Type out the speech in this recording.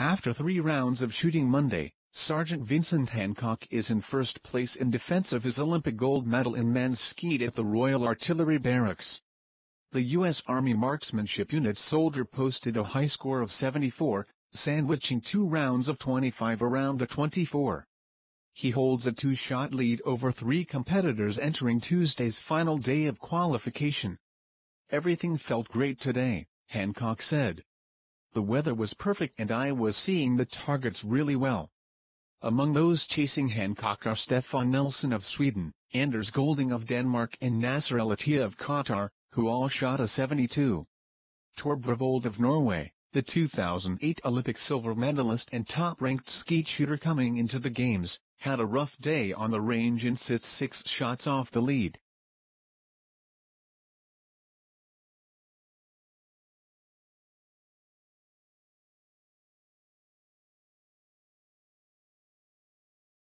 After three rounds of shooting Monday, Sergeant Vincent Hancock is in first place in defense of his Olympic gold medal in men's skeet at the Royal Artillery Barracks. The U.S. Army Marksmanship Unit soldier posted a high score of 74, sandwiching two rounds of 25 around a 24. He holds a two-shot lead over three competitors entering Tuesday's final day of qualification. Everything felt great today, Hancock said. The weather was perfect and I was seeing the targets really well. Among those chasing Hancock are Stefan Nilsson of Sweden, Anders Golding of Denmark and Nasser El-Attiyah of Qatar, who all shot a 72. Tor Brovold of Norway, the 2008 Olympic silver medalist and top-ranked skeet shooter coming into the games, had a rough day on the range and sits six shots off the lead.